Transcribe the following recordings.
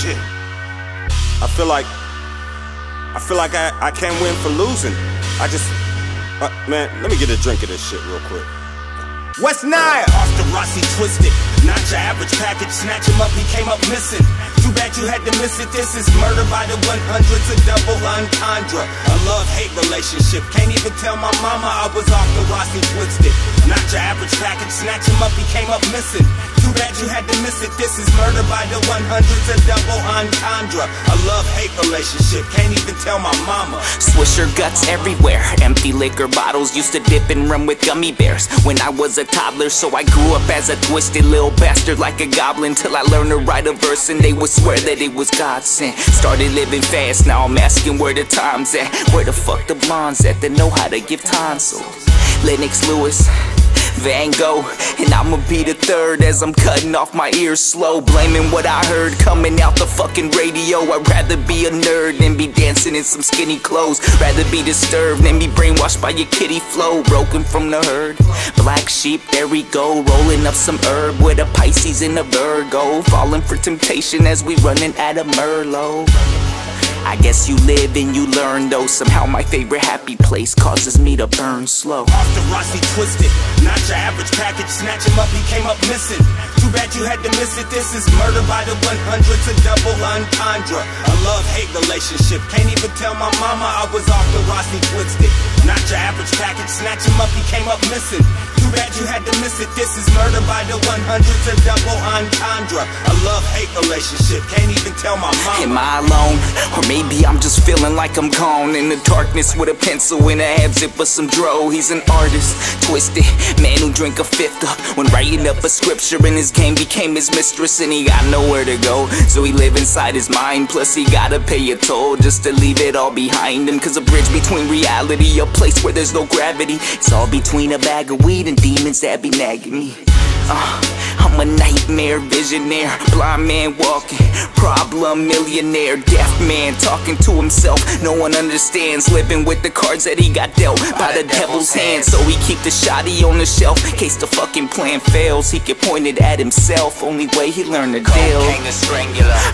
shit. I feel like I feel like I, I can't win for losing. I just uh, man, let me get a drink of this shit real quick. Wes Nile, off the Rossi twisted. Not your average package, snatch him up, he came up missing. Too bad you had to miss it. This is murder by the 100s, a double entendre. A love hate relationship. Can't even tell my mama I was off the Rossi twisted. Not your average package, snatch him up, he came up missing. Too bad you had to miss it. This is murder by the 100s, a double entendre. A love hate relationship. Can't even tell my mama. Swisher guts everywhere. Empty liquor bottles used to dip and run with gummy bears. When I was a toddler, so I grew up as a twisted little bastard like a goblin. Till I learned to write a verse and they would swear that it was God sent. Started living fast, now I'm asking where the time's at. Where the fuck the blondes at that know how to give tonsils? Lennox Lewis. Van Gogh, and I'ma be the third as I'm cutting off my ears slow. Blaming what I heard coming out the fucking radio. I'd rather be a nerd than be dancing in some skinny clothes. Rather be disturbed than be brainwashed by your kitty flow. Broken from the herd. Black sheep, there we go. Rolling up some herb with a Pisces and a Virgo. Falling for temptation as we running out of Merlot. I guess you live and you learn though Somehow my favorite happy place causes me to burn slow Off the twisted, your average package Snatch him up, he came up missing. Too bad you had to miss it, this is murder by the 100s A double entendre, a love-hate relationship. Can't even tell my mama I was off the Rossi twisted. Not your average package, snatch him up, he came up missing. Too bad you had to miss it, this is murder by the 100s A double entendre, love-hate relationship. Can't even tell my mama. Am I alone? Or maybe I'm just feeling like I'm gone. In the darkness with a pencil and a half zip of some dro. He's an artist, twisted Man who drink a fifth up. When writing up a scripture and his game became his mistress And he got nowhere to go. So he live inside his mind Plus he gotta pay a toll just to leave it all behind him. Cause a bridge between reality A place where there's no gravity. It's all between a bag of weed and demons that be nagging me. Uh, I'm a nightmare visionaire, blind man walking, problem millionaire, deaf man talking to himself. No one understands, living with the cards that he got dealt by the devil's hand. So he keep the shotty on the shelf, case the fucking plan fails. He can point it at himself, only way he learned to deal.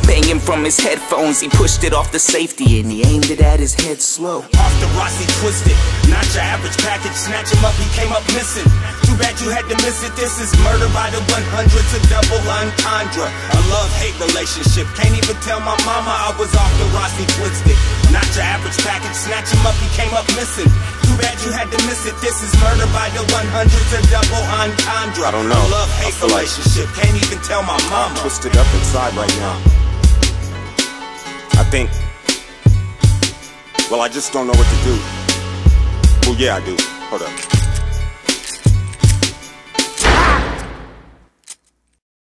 Banging from his headphones, he pushed it off the safety and he aimed it at his head slow. Off the Rossi twisted, not your average package. Snatch him up, he came up missing. Too bad you had to miss it. This is murder by the 100s, a double entendre. A love-hate relationship. Can't even tell my mama I was off the Rossi twisted. Not your average package. Snatch him up, he came up missing. Too bad you had to miss it. This is murder by the 100s, a double entendre. I don't know. A love-hate I feel like- relationship. Can't even tell my mama. Twisted up inside right now. I think. Well, I just don't know what to do. Well, yeah, I do. Hold up.